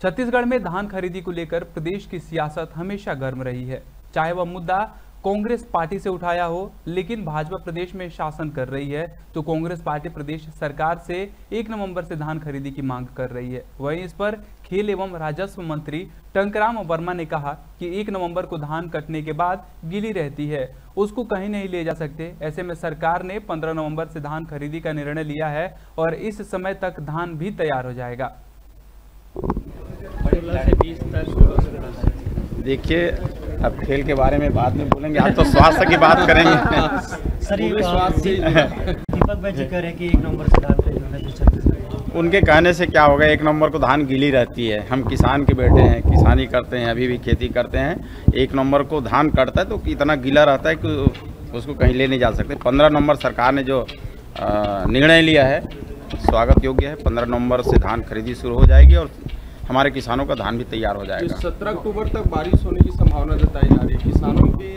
छत्तीसगढ़ में धान खरीदी को लेकर प्रदेश की सियासत हमेशा गर्म रही है। चाहे वह मुद्दा कांग्रेस पार्टी से उठाया हो, लेकिन भाजपा प्रदेश में शासन कर रही है तो कांग्रेस पार्टी प्रदेश सरकार से एक नवंबर से धान खरीदी की मांग कर रही है। वहीं इस पर खेल एवं राजस्व मंत्री टंकराम वर्मा ने कहा कि एक नवंबर को धान कटने के बाद गिली रहती है, उसको कहीं नहीं ले जा सकते। ऐसे में सरकार ने 15 नवंबर से धान खरीदी का निर्णय लिया है और इस समय तक धान भी तैयार हो जाएगा। देखिए अब खेल के बारे में बाद में बोलेंगे। आप तो स्वास्थ्य की बात करेंगे। सर ये दीपक भाई जी कह रहे हैं कि एक नंबर से धान है। उनके कहने से क्या होगा एक नंबर को धान गीली रहती है। हम किसान के बेटे हैं किसानी करते हैं अभी भी खेती करते हैं। एक नंबर को धान कटता है तो इतना गीला रहता है कि उसको कहीं ले नहीं जा सकते। पंद्रह नंबर सरकार ने जो निर्णय लिया है स्वागत योग्य है पंद्रह नंबर से धान खरीदी शुरू हो जाएगी और हमारे किसानों का धान भी तैयार हो जाएगा। सत्रह अक्टूबर तक बारिश होने की संभावना जताई जा रही है। किसानों के